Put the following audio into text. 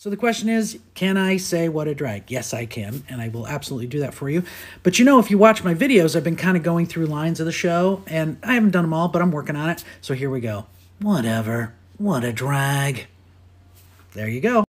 So the question is, can I say what a drag? Yes, I can, and I will absolutely do that for you. But you know, if you watch my videos, I've been kind of going through lines of the show, and I haven't done them all, but I'm working on it. So here we go. Whatever. What a drag. There you go.